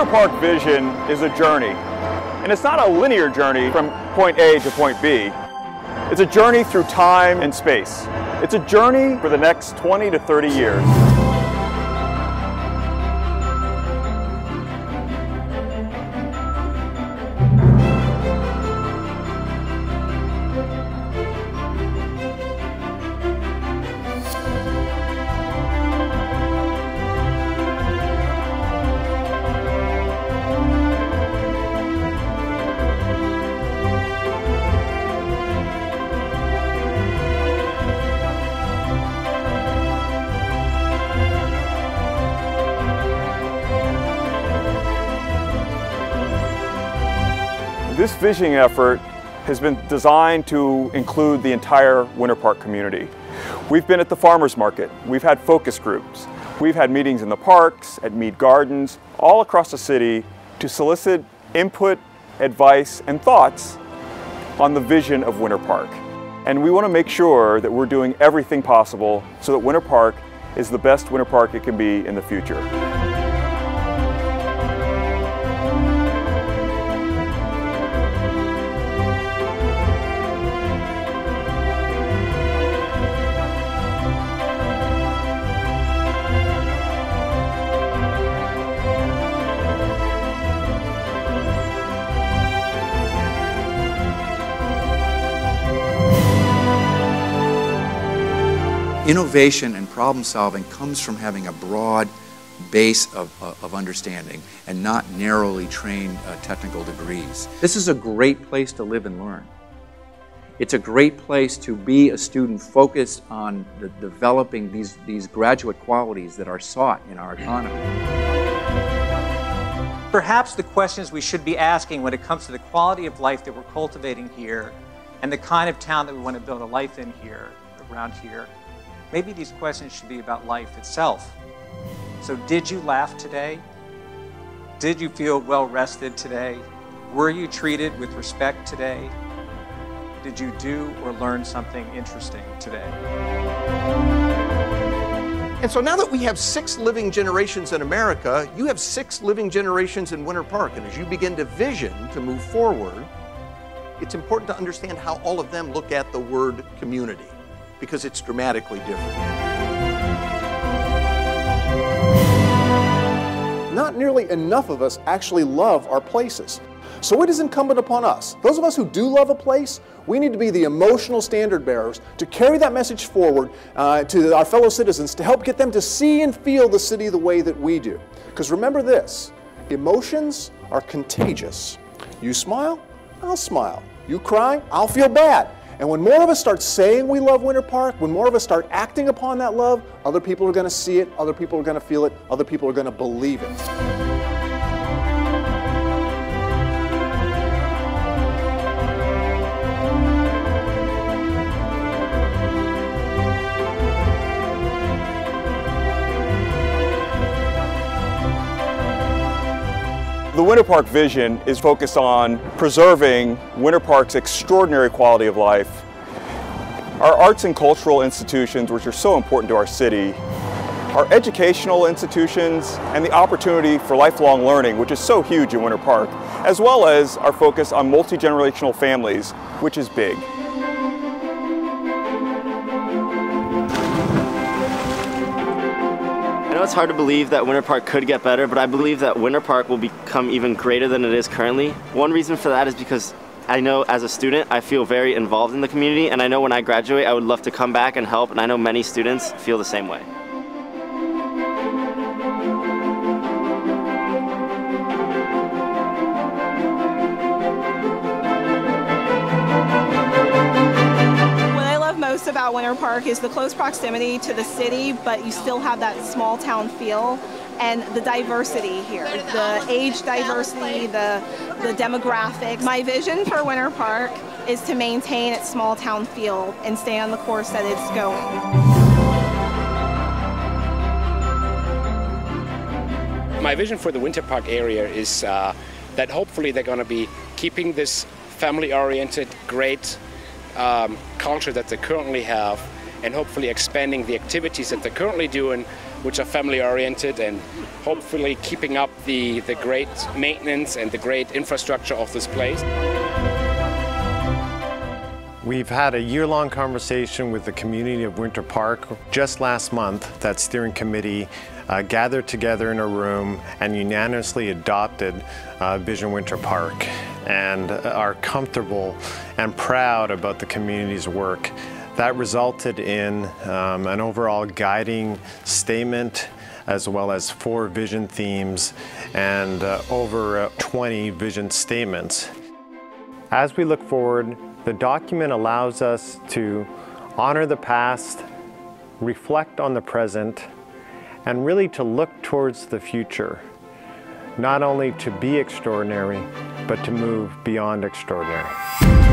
Winter Park Vision is a journey. And it's not a linear journey from point A to point B. It's a journey through time and space. It's a journey for the next 20 to 30 years. This visioning effort has been designed to include the entire Winter Park community. We've been at the farmers market, we've had focus groups, we've had meetings in the parks, at Mead Gardens, all across the city to solicit input, advice, and thoughts on the vision of Winter Park. And we want to make sure that we're doing everything possible so that Winter Park is the best Winter Park it can be in the future. Innovation and problem solving comes from having a broad base of, of understanding and not narrowly trained uh, technical degrees. This is a great place to live and learn. It's a great place to be a student focused on the, developing these, these graduate qualities that are sought in our economy. Perhaps the questions we should be asking when it comes to the quality of life that we're cultivating here and the kind of town that we want to build a life in here, around here, Maybe these questions should be about life itself. So, did you laugh today? Did you feel well rested today? Were you treated with respect today? Did you do or learn something interesting today? And so now that we have six living generations in America, you have six living generations in Winter Park. And as you begin to vision to move forward, it's important to understand how all of them look at the word community because it's dramatically different. Not nearly enough of us actually love our places. So it is incumbent upon us, those of us who do love a place, we need to be the emotional standard bearers to carry that message forward uh, to our fellow citizens to help get them to see and feel the city the way that we do. Because remember this emotions are contagious. You smile, I'll smile. You cry, I'll feel bad. And when more of us start saying we love Winter Park, when more of us start acting upon that love, other people are going to see it, other people are going to feel it, other people are going to believe it. The Winter Park vision is focused on preserving Winter Park's extraordinary quality of life. Our arts and cultural institutions, which are so important to our city, our educational institutions, and the opportunity for lifelong learning, which is so huge in Winter Park, as well as our focus on multi-generational families, which is big. Know it's hard to believe that Winter Park could get better, but I believe that Winter Park will become even greater than it is currently. One reason for that is because I know as a student, I feel very involved in the community, and I know when I graduate, I would love to come back and help, and I know many students feel the same way. About Winter Park is the close proximity to the city, but you still have that small town feel and the diversity here, the age diversity, the, the demographics. My vision for Winter Park is to maintain its small town feel and stay on the course that it's going. My vision for the Winter Park area is uh, that hopefully they're going to be keeping this family-oriented, great um, culture that they currently have and hopefully expanding the activities that they're currently doing which are family oriented and hopefully keeping up the, the great maintenance and the great infrastructure of this place. We've had a year-long conversation with the community of Winter Park. Just last month, that steering committee uh, gathered together in a room and unanimously adopted uh, Vision Winter Park and are comfortable and proud about the community's work. That resulted in um, an overall guiding statement as well as four vision themes and uh, over uh, 20 vision statements. As we look forward, the document allows us to honor the past, reflect on the present, and really to look towards the future. Not only to be extraordinary, but to move beyond extraordinary.